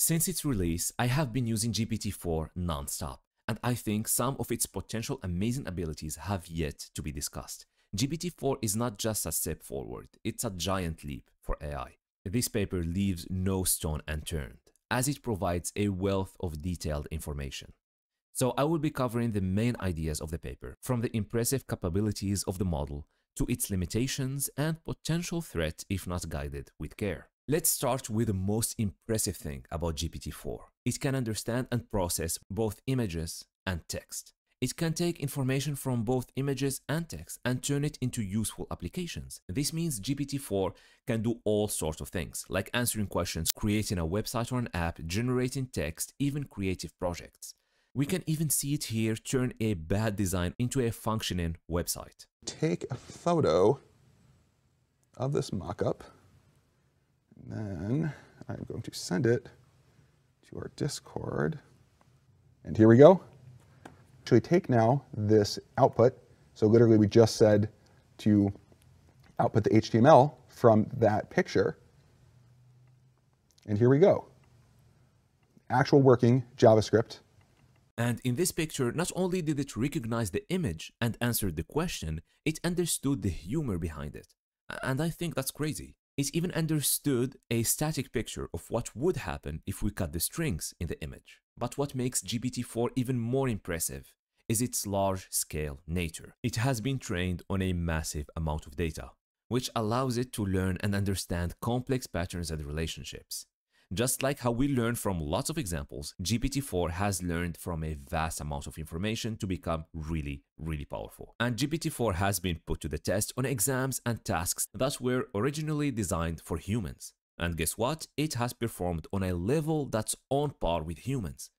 Since its release, I have been using GPT-4 non-stop, and I think some of its potential amazing abilities have yet to be discussed. GPT-4 is not just a step forward, it's a giant leap for AI. This paper leaves no stone unturned, as it provides a wealth of detailed information. So I will be covering the main ideas of the paper, from the impressive capabilities of the model to its limitations and potential threat if not guided with care. Let's start with the most impressive thing about GPT-4. It can understand and process both images and text. It can take information from both images and text and turn it into useful applications. This means GPT-4 can do all sorts of things, like answering questions, creating a website or an app, generating text, even creative projects. We can even see it here turn a bad design into a functioning website. Take a photo of this mock-up then I'm going to send it to our Discord. And here we go. Actually take now this output. So literally we just said to output the HTML from that picture. And here we go. Actual working JavaScript. And in this picture, not only did it recognize the image and answer the question, it understood the humor behind it. And I think that's crazy. It even understood a static picture of what would happen if we cut the strings in the image. But what makes GPT-4 even more impressive is its large-scale nature. It has been trained on a massive amount of data, which allows it to learn and understand complex patterns and relationships. Just like how we learn from lots of examples, GPT-4 has learned from a vast amount of information to become really, really powerful. And GPT-4 has been put to the test on exams and tasks that were originally designed for humans. And guess what? It has performed on a level that's on par with humans.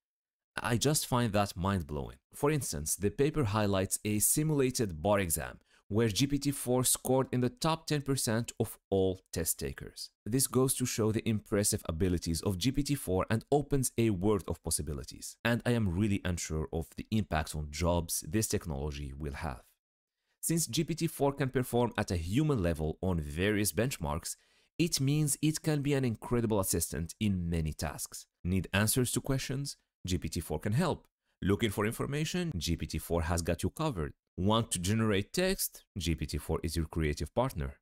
I just find that mind-blowing. For instance, the paper highlights a simulated bar exam where GPT-4 scored in the top 10% of all test takers. This goes to show the impressive abilities of GPT-4 and opens a world of possibilities. And I am really unsure of the impact on jobs this technology will have. Since GPT-4 can perform at a human level on various benchmarks, it means it can be an incredible assistant in many tasks. Need answers to questions? GPT-4 can help. Looking for information? GPT-4 has got you covered. Want to generate text? GPT-4 is your creative partner.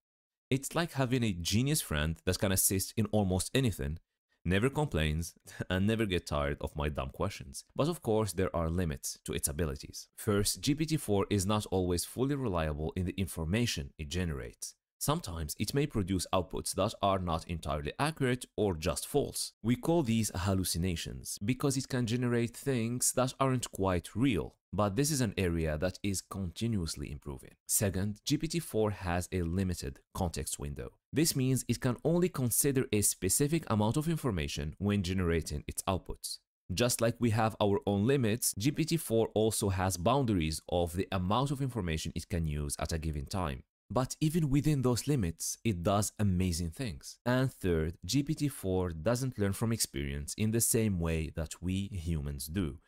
It's like having a genius friend that can assist in almost anything, never complains, and never get tired of my dumb questions. But of course, there are limits to its abilities. First, GPT-4 is not always fully reliable in the information it generates. Sometimes it may produce outputs that are not entirely accurate or just false. We call these hallucinations because it can generate things that aren't quite real, but this is an area that is continuously improving. Second, GPT-4 has a limited context window. This means it can only consider a specific amount of information when generating its outputs. Just like we have our own limits, GPT-4 also has boundaries of the amount of information it can use at a given time. But even within those limits, it does amazing things. And third, GPT-4 doesn't learn from experience in the same way that we humans do.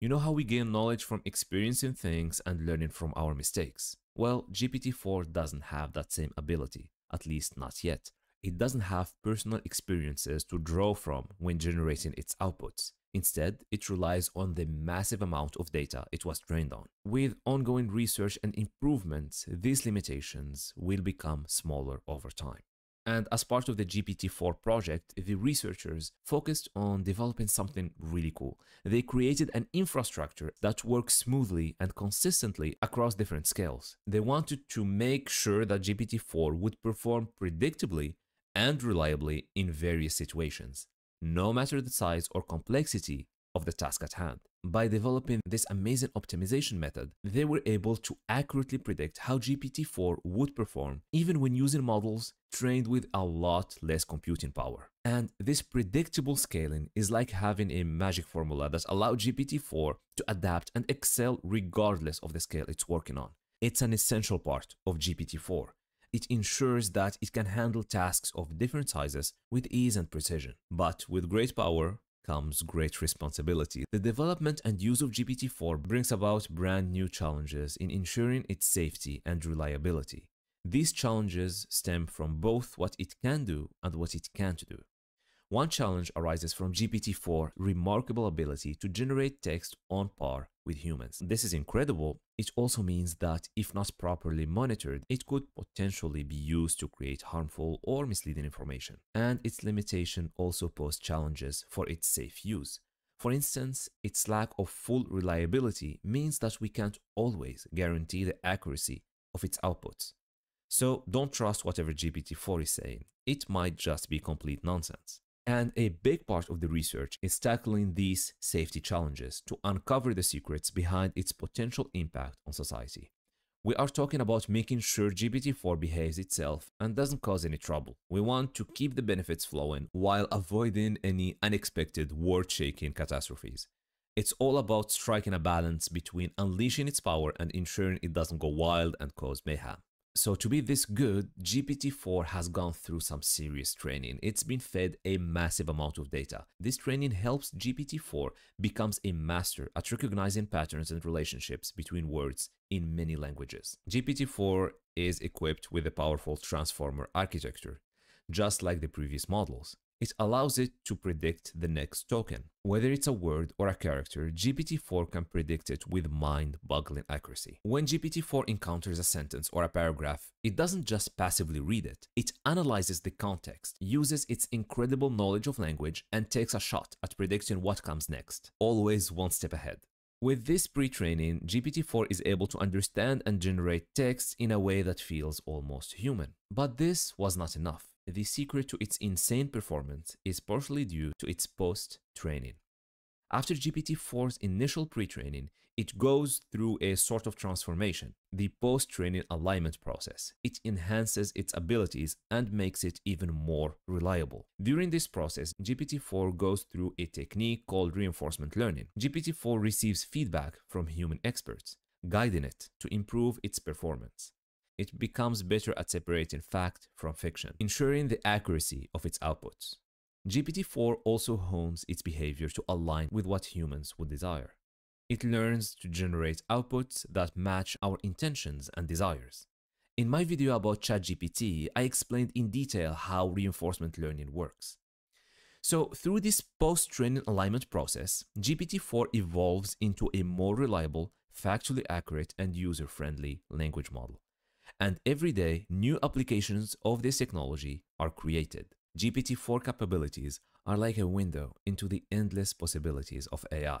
You know how we gain knowledge from experiencing things and learning from our mistakes? Well, GPT-4 doesn't have that same ability, at least not yet. It doesn't have personal experiences to draw from when generating its outputs. Instead, it relies on the massive amount of data it was trained on. With ongoing research and improvements, these limitations will become smaller over time. And as part of the GPT-4 project, the researchers focused on developing something really cool. They created an infrastructure that works smoothly and consistently across different scales. They wanted to make sure that GPT-4 would perform predictably and reliably in various situations no matter the size or complexity of the task at hand. By developing this amazing optimization method, they were able to accurately predict how GPT-4 would perform even when using models trained with a lot less computing power. And this predictable scaling is like having a magic formula that allows GPT-4 to adapt and excel regardless of the scale it's working on. It's an essential part of GPT-4 it ensures that it can handle tasks of different sizes with ease and precision. But with great power comes great responsibility. The development and use of GPT-4 brings about brand new challenges in ensuring its safety and reliability. These challenges stem from both what it can do and what it can't do. One challenge arises from GPT-4's remarkable ability to generate text on par with humans. This is incredible. It also means that if not properly monitored, it could potentially be used to create harmful or misleading information. And its limitation also pose challenges for its safe use. For instance, its lack of full reliability means that we can't always guarantee the accuracy of its outputs. So don't trust whatever GPT-4 is saying. It might just be complete nonsense. And a big part of the research is tackling these safety challenges to uncover the secrets behind its potential impact on society. We are talking about making sure GPT-4 behaves itself and doesn't cause any trouble. We want to keep the benefits flowing while avoiding any unexpected world-shaking catastrophes. It's all about striking a balance between unleashing its power and ensuring it doesn't go wild and cause mayhem. So to be this good, GPT-4 has gone through some serious training. It's been fed a massive amount of data. This training helps GPT-4 becomes a master at recognizing patterns and relationships between words in many languages. GPT-4 is equipped with a powerful transformer architecture, just like the previous models. It allows it to predict the next token. Whether it's a word or a character, GPT-4 can predict it with mind-boggling accuracy. When GPT-4 encounters a sentence or a paragraph, it doesn't just passively read it. It analyzes the context, uses its incredible knowledge of language, and takes a shot at predicting what comes next, always one step ahead. With this pre-training, GPT-4 is able to understand and generate text in a way that feels almost human. But this was not enough the secret to its insane performance is partially due to its post-training. After GPT-4's initial pre-training, it goes through a sort of transformation, the post-training alignment process. It enhances its abilities and makes it even more reliable. During this process, GPT-4 goes through a technique called reinforcement learning. GPT-4 receives feedback from human experts, guiding it to improve its performance it becomes better at separating fact from fiction, ensuring the accuracy of its outputs. GPT-4 also hones its behavior to align with what humans would desire. It learns to generate outputs that match our intentions and desires. In my video about ChatGPT, I explained in detail how reinforcement learning works. So through this post-training alignment process, GPT-4 evolves into a more reliable, factually accurate, and user-friendly language model and every day new applications of this technology are created. GPT-4 capabilities are like a window into the endless possibilities of AI.